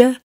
Geschichte